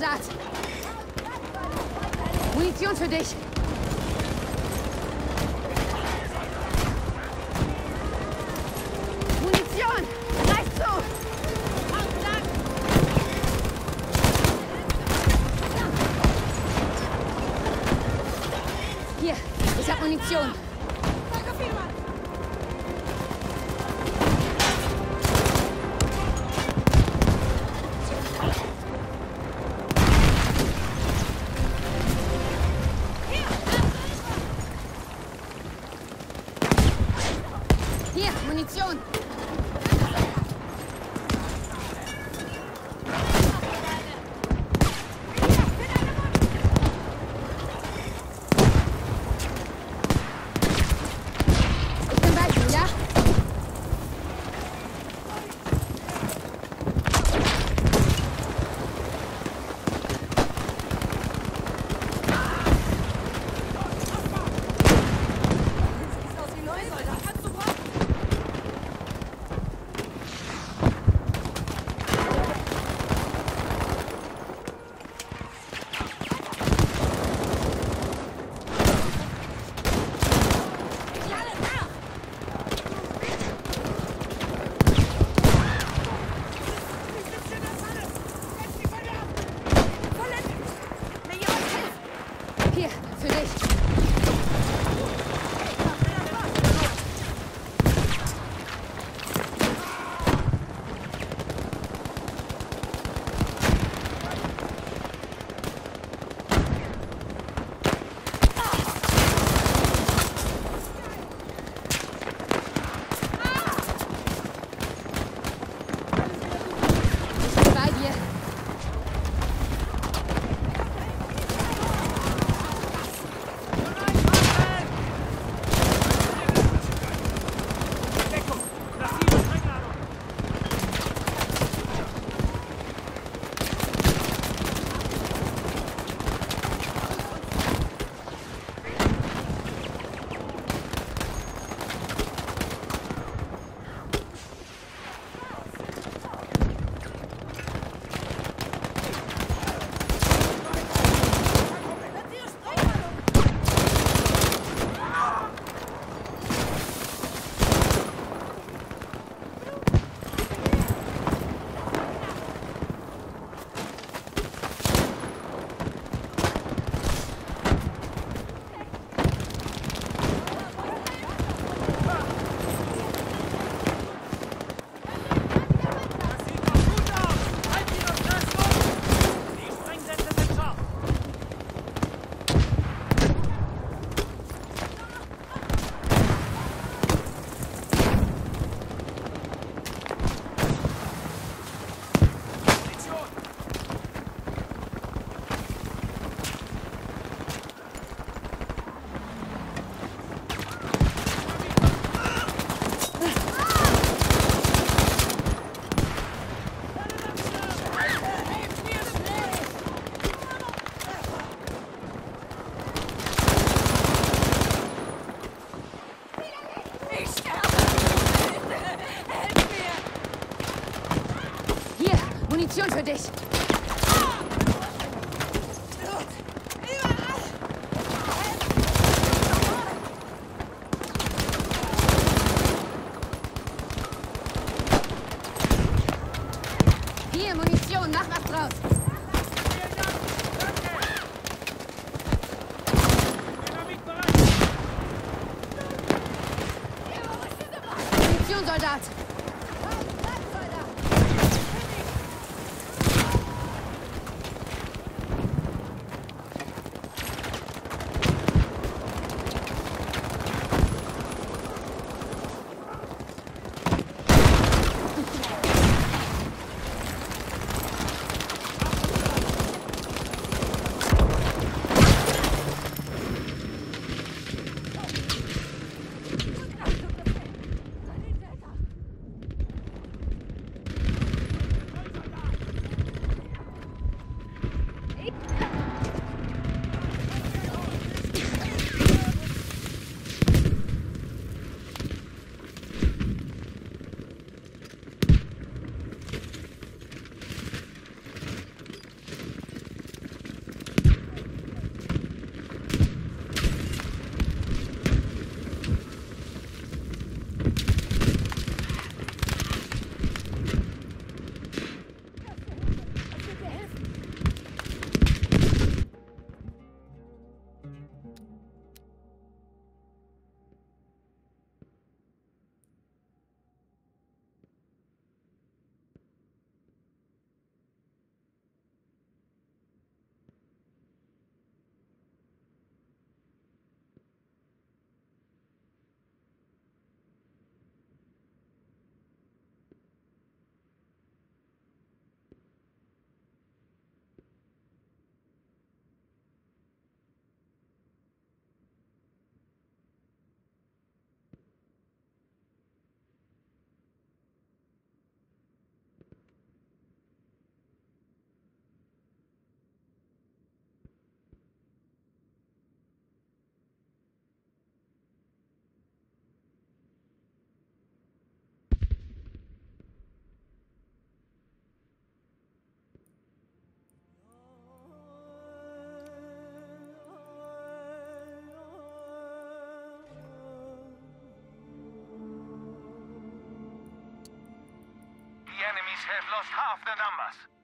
Munitionssoldat! Munition für dich! Munition! Greif zu! Hier, ich hab Munition. Hier, Munition. Munition für dich. Hier, Munition, mach was draus. Munitionssoldat. Enemies have lost half their numbers.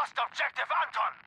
Lost objective Anton.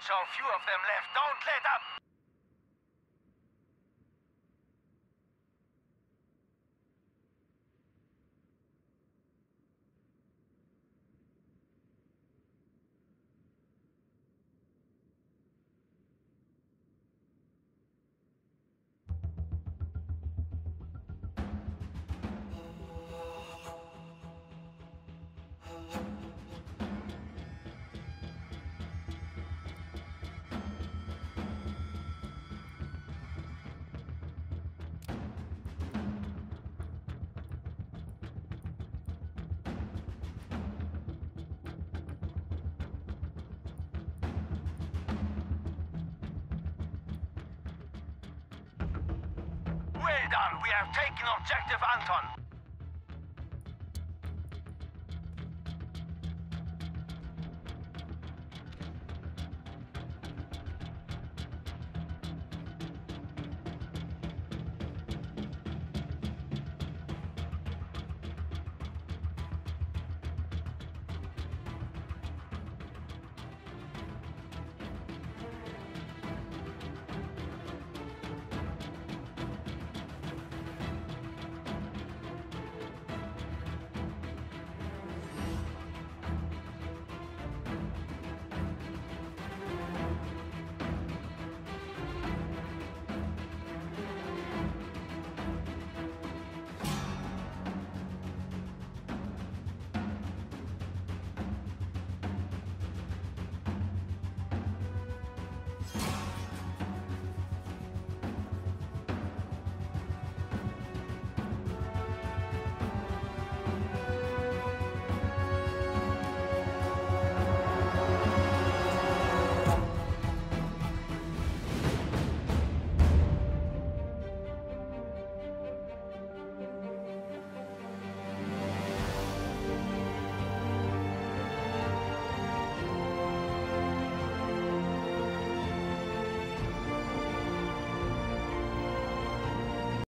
So few of them left. Don't let up. We have taken objective Anton.